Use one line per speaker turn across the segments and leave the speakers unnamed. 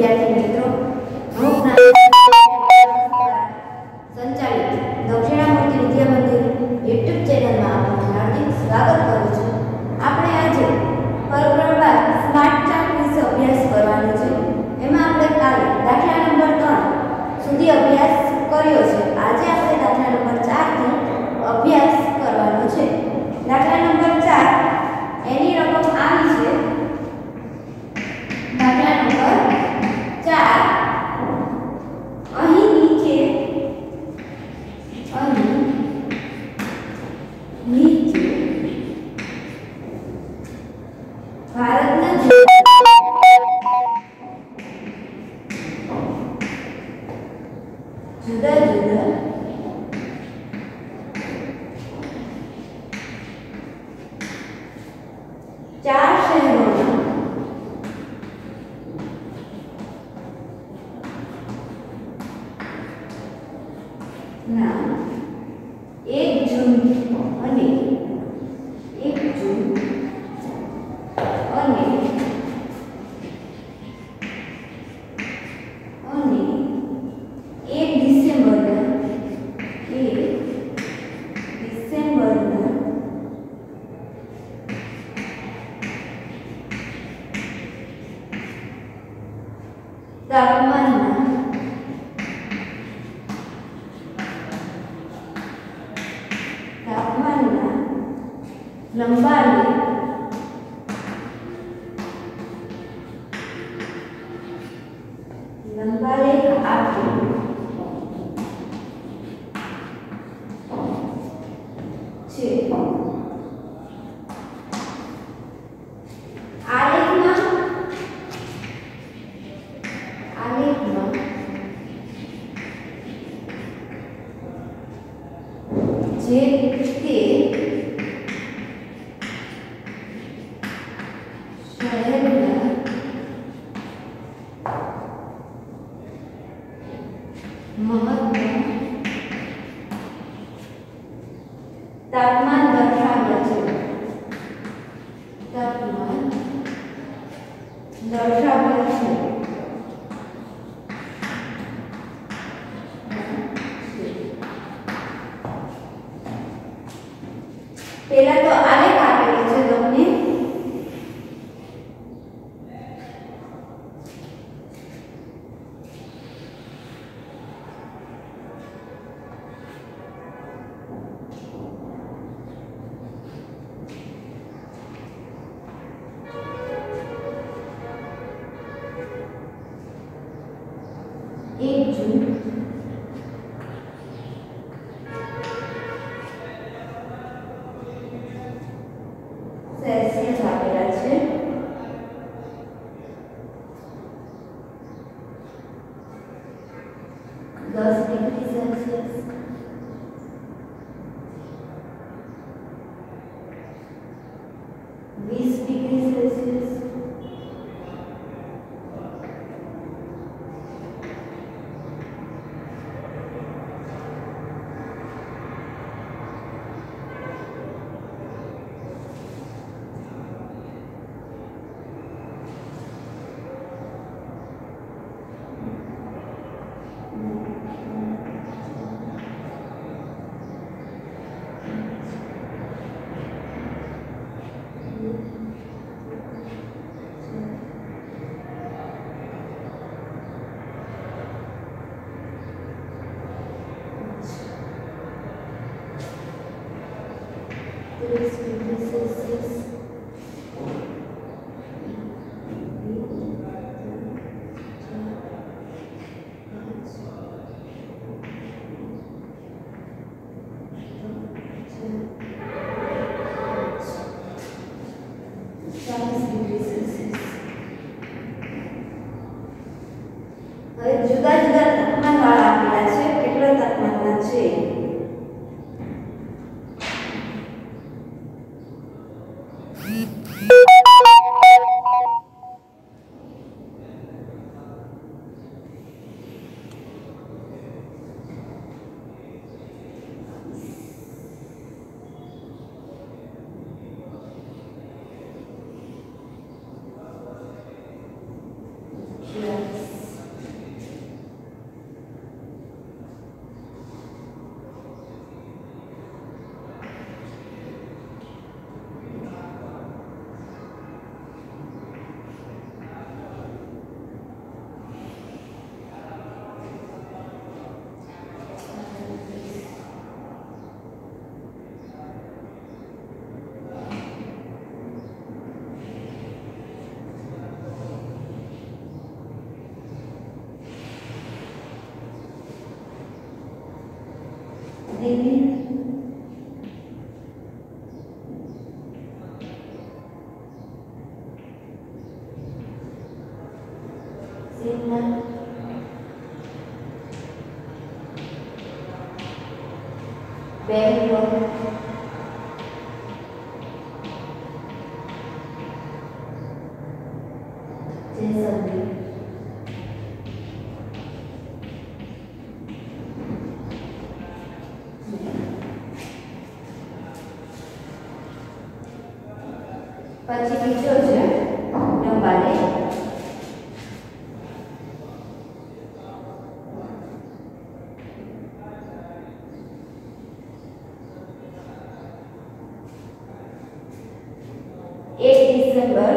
y ahí need you. જે તે today? Sitna. Very well. એક ડિસેમ્બર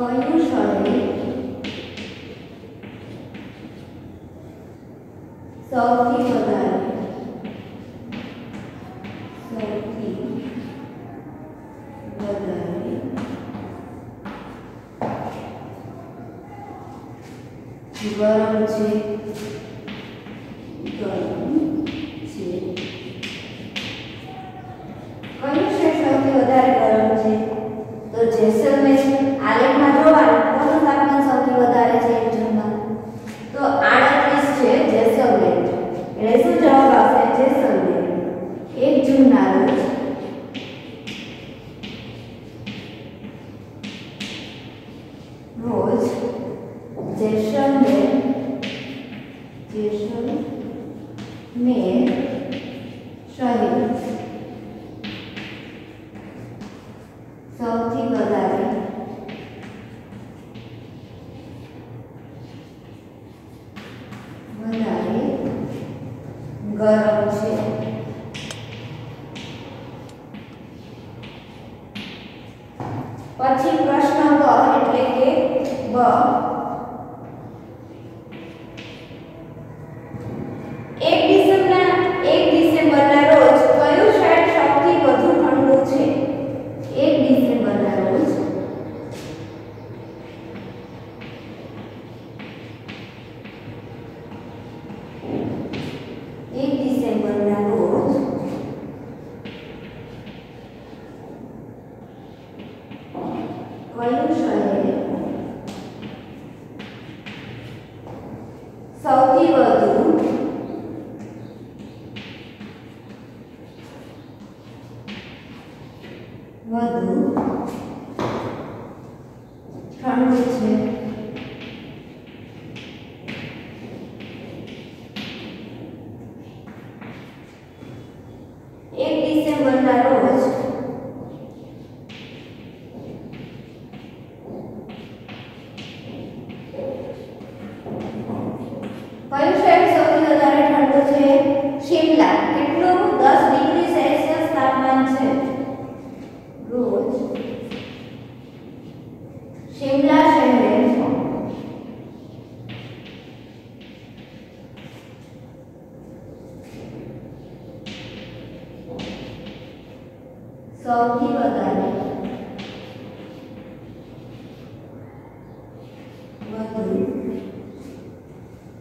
Oye.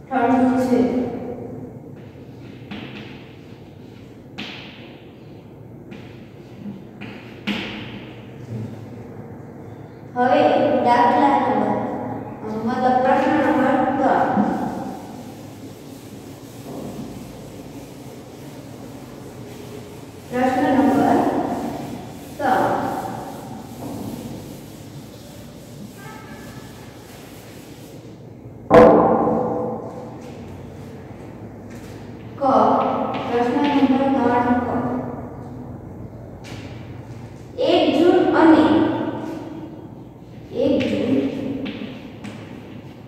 Come.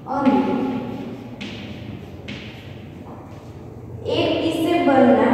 અને એક ડિસેમ્બરના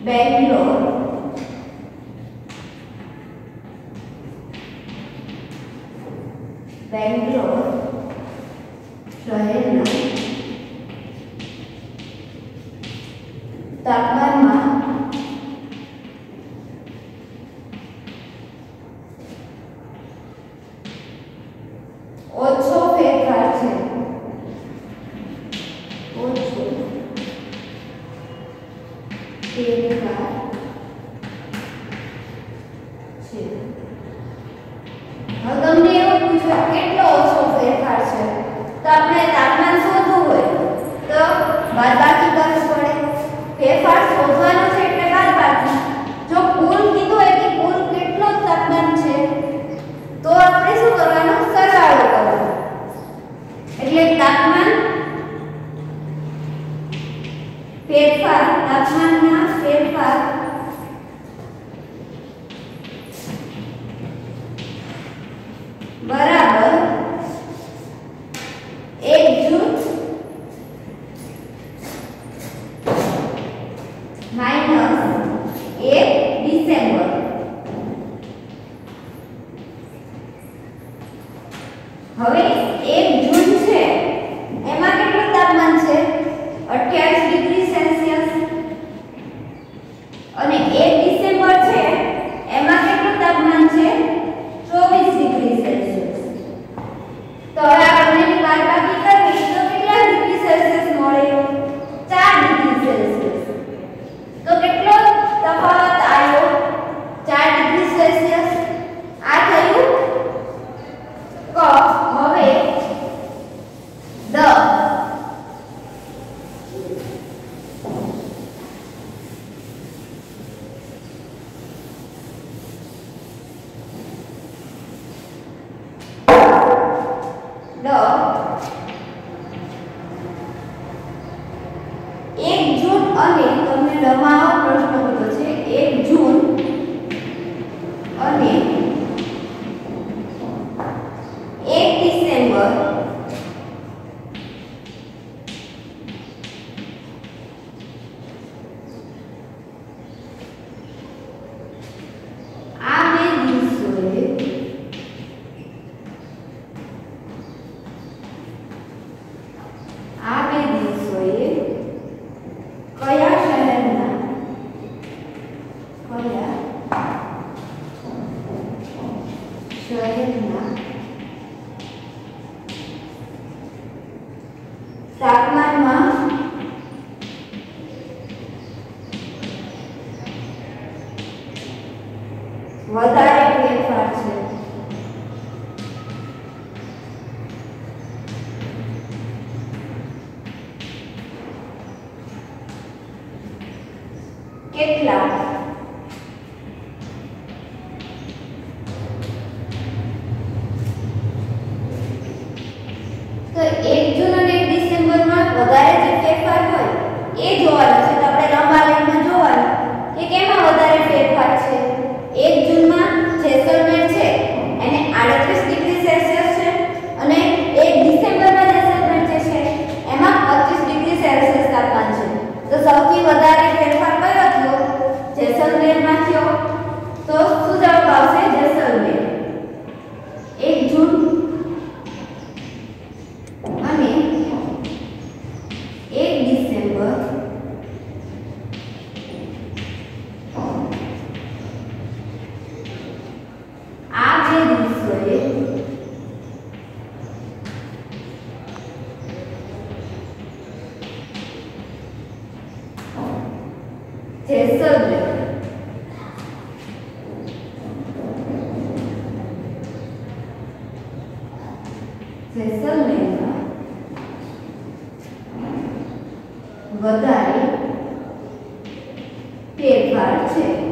બેંગ્લોર બેંગ્લોર Ở 呢 જેસલમેરમાં વધારે ફેરફાર છે.